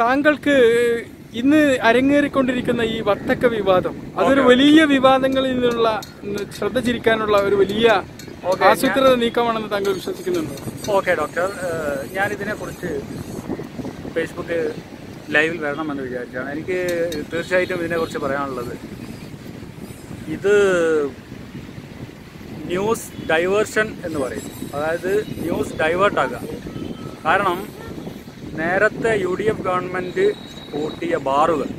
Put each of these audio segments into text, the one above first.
താങ്കൾക്ക് ഇന്ന് അരങ്ങേറിക്കൊണ്ടിരിക്കുന്ന ഈ വത്തക്ക വിവാദം അതൊരു വലിയ വിവാദങ്ങളിൽ നിന്നുള്ള ശ്രദ്ധ ചിരിക്കാനുള്ള ഒരു വലിയ ആസൂത്രിത നീക്കമാണെന്ന് താങ്കൾ വിശ്വസിക്കുന്നുണ്ട്? Okay doctor. ഞാൻ ഞാനിതിനെക്കുറിച്ച് ഫേസ്ബുക്ക് ലൈവിൽ വരണമെന്ന് വിചാരിച്ചാണ്. എനിക്ക് തീർച്ചയായിട്ടും ഇതിനെക്കുറിച്ച് പറയാനുള്ളത് ഇത് ന്യൂസ് ഡൈവേർഷൻ എന്ന് പറയും. അതായത് ന്യൂസ് ഡൈവേർട്ട് ആകുക കാരണം നേരത്തെ യു ഡി എഫ് ഗവൺമെന്റ് പൂട്ടിയ ബാറുകൾ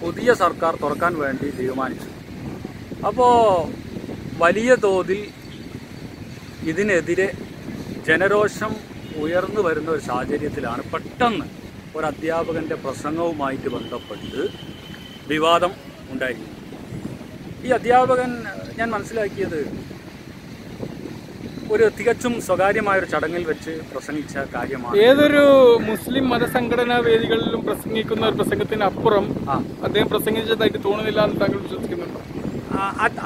പുതിയ സർക്കാർ തുറക്കാൻ വേണ്ടി തീരുമാനിച്ചു. അപ്പോൾ വലിയ തോതിൽ ഇതിനെതിരെ ജനരോഷം ഉയർന്നു വരുന്ന ഒരു സാഹചര്യത്തിലാണ് പെട്ടെന്ന് ഒരു അധ്യാപകന്റെ പ്രസംഗവുമായിട്ട് ബന്ധപ്പെട്ട് വിവാദം ഉണ്ടായിരിക്കുന്നത്. ഈ അധ്യാപകൻ ഞാൻ മനസ്സിലാക്കിയത് ഒരു തികച്ചും സ്വകാര്യമായ ഒരു ചടങ്ങിൽ വെച്ച് പ്രസംഗിച്ച കാര്യമാണ്. ഏതൊരു മുസ്ലിം മതസംഘടനാ വേദികളിലും പ്രസംഗിക്കുന്ന ഒരു പ്രസംഗത്തിന് അപ്പുറം അദ്ദേഹം പ്രസംഗിച്ചതായിട്ട് തോന്നുന്നില്ല എന്ന് താങ്കൾ വിശ്വസിക്കുന്നുണ്ടോ?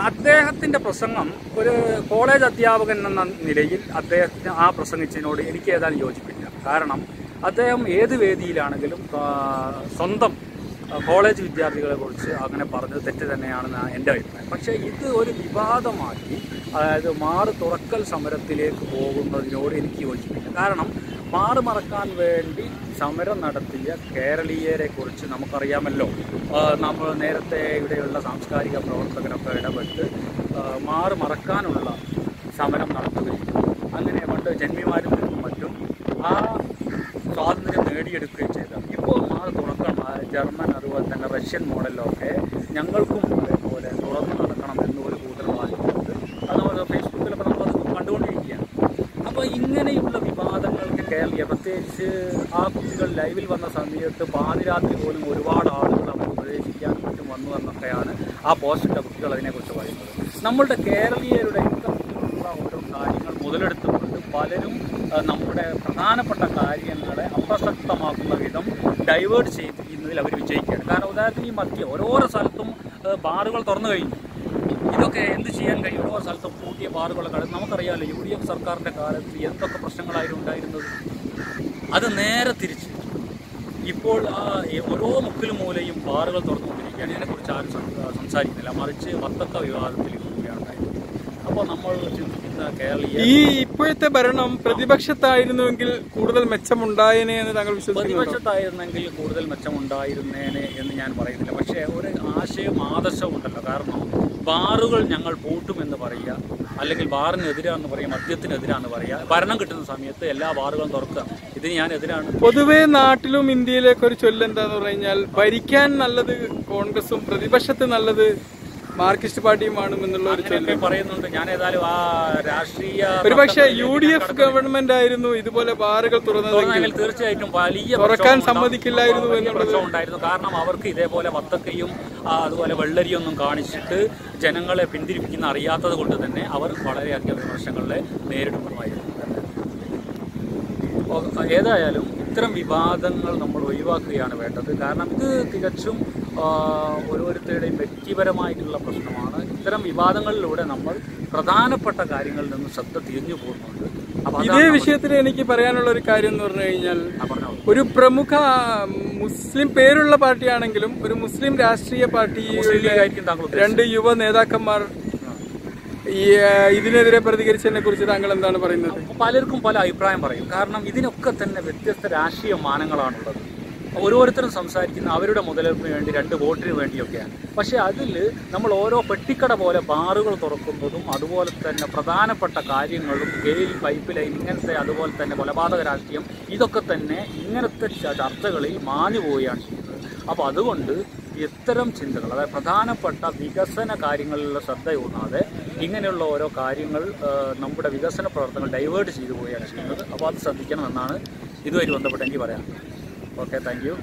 അദ്ദേഹത്തിന്റെ പ്രസംഗം ഒരു കോളേജ് അധ്യാപകൻ എന്ന നിലയിൽ അദ്ദേഹത്തിന് ആ പ്രസംഗിച്ചതിനോട് എനിക്ക് ഏതായാലും യോജിപ്പില്ല. കാരണം അദ്ദേഹം ഏത് വേദിയിലാണെങ്കിലും സ്വന്തം കോളേജ് വിദ്യാർത്ഥികളെ കുറിച്ച് അങ്ങനെ പറഞ്ഞത് തെറ്റ് തന്നെയാണെന്ന് എന്റെ അഭിപ്രായം. പക്ഷേ ഇത് ഒരു വിവാദമാക്കി അതായത് മാറ് തുറക്കൽ സമരത്തിലേക്ക് പോകുന്നതിനോട് എനിക്ക് യോജിപ്പില്ല. കാരണം മാറ് മറക്കാൻ വേണ്ടി സമരം നടത്തിയ കേരളീയരെ കുറിച്ച് നമുക്കറിയാമല്ലോ. നമ്മൾ നേരത്തെ ഇവിടെയുള്ള സാംസ്കാരിക പ്രവർത്തകരൊക്കെ ഇടപെട്ട് മാറ് മറക്കാനുള്ള സമരം നടത്തുകയും അങ്ങനെ പണ്ട് ജന്മിമാരിൽ നിന്നും മറ്റും ആ സ്വാതന്ത്ര്യം നേടിയെടുക്കുകയും ചെയ്ത. ഇപ്പോൾ മാറ് തുറക്കണം ജർമ്മൻ അതുപോലെ തന്നെ റഷ്യൻ മോഡലിലൊക്കെ ഞങ്ങൾക്കും അതേപോലെ തുറന്നു നടക്കണം എന്ന് ഒരു കൂട്ടർ ഫേസ്ബുക്കിലൊക്കെ നമ്മൾ ഫേസ്ബുക്കിലൊക്കെ നമ്മളത് കണ്ടുകൊണ്ടിരിക്കുകയാണ്. അപ്പോൾ ഇങ്ങനെയുള്ള വിവാദങ്ങൾക്ക് കേരളീയ പ്രത്യേകിച്ച് ആ കുട്ടികൾ ലൈവിൽ വന്ന സമയത്ത് പാതിരാത്രി പോലും ഒരുപാട് ആളുകൾ അവർ ഉപദേശിക്കാൻ മറ്റും വന്നു എന്നൊക്കെയാണ് ആ പോസ്റ്റിന്റെ കുട്ടികൾ അതിനെക്കുറിച്ച് പറയുന്നത്. നമ്മളുടെ കേരളീയരുടെ ഇത്തരത്തിലുള്ള ഓരോ കാര്യങ്ങൾ മുതലെടുത്തുകൊണ്ട് പലരും നമ്മുടെ പ്രധാനപ്പെട്ട കാര്യങ്ങളെ അപ്രസക്തമാക്കുന്ന വിധം ഡൈവേർട്ട് ചെയ്യുന്നതിൽ അവർ വിജയിക്കുകയാണ്. കാരണം ഉദാഹരണത്തിന് ഈ മധ്യ ഓരോരോ സ്ഥലത്തും ബാറുകൾ തുറന്നു കഴിഞ്ഞു. ഇതൊക്കെ എന്ത് ചെയ്യാൻ കഴിയും? ഓരോ സ്ഥലത്തും പൂട്ടിയ ബാറുകളൊക്കെ. നമുക്കറിയാമല്ലോ യു ഡി എഫ് സർക്കാരിന്റെ കാലത്ത് എന്തൊക്കെ പ്രശ്നങ്ങളായിരുന്നു ഉണ്ടായിരുന്നത്? അത് നേരെ തിരിച്ച് ഇപ്പോൾ ഓരോ മുക്കിലും മൂലയും ബാറുകൾ തുറന്നുകൊണ്ടിരിക്കുകയാണ്. ഇതിനെക്കുറിച്ച് ആരും സംസാരിക്കുന്നില്ല. മറിച്ച് വത്തക്ക വിവാദത്തിൽ ഉണ്ടായത് അപ്പോൾ നമ്മൾ ചിന്തിക്കുന്ന കേരളീയ ഈ ഇപ്പോഴത്തെ ഭരണം പ്രതിപക്ഷത്തായിരുന്നുവെങ്കിൽ കൂടുതൽ മെച്ചമുണ്ടായേനെ എന്ന് താങ്കൾ വിശ്വസിക്കുന്നു പ്രതിപക്ഷത്തായിരുന്നെങ്കിൽ കൂടുതൽ മെച്ചമുണ്ടായിരുന്നേനെ എന്ന് ഞാൻ പറയുന്നില്ല. പക്ഷേ ഒരു ആശയം ആദർശവും ഉണ്ടല്ലോ. കാരണം ബാറുകൾ ഞങ്ങൾ പൂട്ടുമെന്ന് പറയുക അല്ലെങ്കിൽ ബാറിനെതിരാന്ന് പറയുക മദ്യത്തിനെതിരാന്ന് പറയുക ഭരണം കിട്ടുന്ന സമയത്ത് എല്ലാ ബാറുകളും തുറക്കുക. ഇതിന് ഞാൻ എതിരാണ് പൊതുവെ നാട്ടിലും ഇന്ത്യയിലേക്കൊരു ഒരു ചൊല്ല് പറഞ്ഞു കഴിഞ്ഞാൽ ഭരിക്കാൻ നല്ലത് കോൺഗ്രസും പ്രതിപക്ഷത്ത് നല്ലത് മാർക്സിസ്റ്റ് പാർട്ടിയുമാണ് എന്നുള്ള ഒരു പറയുന്നുണ്ട്. ഞാൻ ഏതായാലും ആ രാഷ്ട്രീയ ഒരുപക്ഷെ യു ഡി എഫ് ഗവൺമെന്റ് ആയിരുന്നു ഇതുപോലെ ബാറുകൾ തുറന്നതെങ്കിൽ തീർച്ചയായിട്ടും വലിയ തുറക്കാൻ സമ്മതിക്കില്ലായിരുന്നു ഉണ്ടായിരുന്നു. കാരണം അവർക്ക് ഇതേപോലെ വത്തക്കയും അതുപോലെ വെള്ളരിയൊന്നും കാണിച്ചിട്ട് ജനങ്ങളെ പിന്തിരിപ്പിക്കുന്ന അറിയാത്തത് കൊണ്ട് തന്നെ അവർ വളരെയധികം വിമർശനങ്ങളെ നേരിടുമ്പോഴായിരുന്നു ഏതായാലും ഇത്തരം വിവാദങ്ങൾ നമ്മൾ ഒഴിവാക്കുകയാണ് വേണ്ടത്. കാരണം ഇത് തികച്ചും ഓരോരുത്തരുടെയും വ്യക്തിപരമായിട്ടുള്ള പ്രശ്നമാണ്. ഇത്തരം വിവാദങ്ങളിലൂടെ നമ്മൾ പ്രധാനപ്പെട്ട കാര്യങ്ങളിൽ നിന്ന് ശ്രദ്ധ തിരിഞ്ഞു പോകുന്നുണ്ട്. ഇതേ വിഷയത്തിൽ എനിക്ക് പറയാനുള്ള ഒരു കാര്യം എന്ന് പറഞ്ഞു കഴിഞ്ഞാൽ ഒരു പ്രമുഖ മുസ്ലിം പേരുള്ള പാർട്ടിയാണെങ്കിലും ഒരു മുസ്ലിം രാഷ്ട്രീയ പാർട്ടി. രണ്ട് യുവ നേതാക്കന്മാർ ഈ ഇതിനെതിരെ പ്രതികരിച്ചതിനെ കുറിച്ച് താങ്കൾ എന്താണ് പറയുന്നത്? പലർക്കും പല അഭിപ്രായം പറയും. കാരണം ഇതിനൊക്കെ തന്നെ വ്യത്യസ്ത രാഷ്ട്രീയ മാനങ്ങളാണുള്ളത്. ഓരോരുത്തരും സംസാരിക്കുന്ന അവരുടെ മുതലെടുപ്പിന് വേണ്ടി രണ്ട് വോട്ടിന് വേണ്ടിയൊക്കെയാണ്. പക്ഷേ അതിൽ നമ്മൾ ഓരോ പെട്ടിക്കട പോലെ ബാറുകൾ തുറക്കുന്നതും അതുപോലെ തന്നെ പ്രധാനപ്പെട്ട കാര്യങ്ങളും ഗെയിൽ പൈപ്പ് ലൈൻ ഇങ്ങനത്തെ അതുപോലെ തന്നെ കൊലപാതക രാഷ്ട്രീയം ഇതൊക്കെ തന്നെ ഇങ്ങനത്തെ ചർച്ചകളിൽ മാഞ്ഞു പോവുകയാണ് ചെയ്യുന്നത്. അപ്പോൾ അതുകൊണ്ട് ഇത്തരം ചിന്തകൾ അതായത് പ്രധാനപ്പെട്ട വികസന കാര്യങ്ങളിലുള്ള ശ്രദ്ധയൂന്നാതെ ഇങ്ങനെയുള്ള ഓരോ കാര്യങ്ങൾ നമ്മുടെ വികസന പ്രവർത്തനങ്ങൾ ഡൈവേർട്ട് ചെയ്തു പോവുകയാണ് ചെയ്യുന്നത്. അപ്പോൾ അത് ശ്രദ്ധിക്കണമെന്നാണ് ഇതുമായി ബന്ധപ്പെട്ട് എനിക്ക് പറയാം ഓക്കെ താങ്ക് യു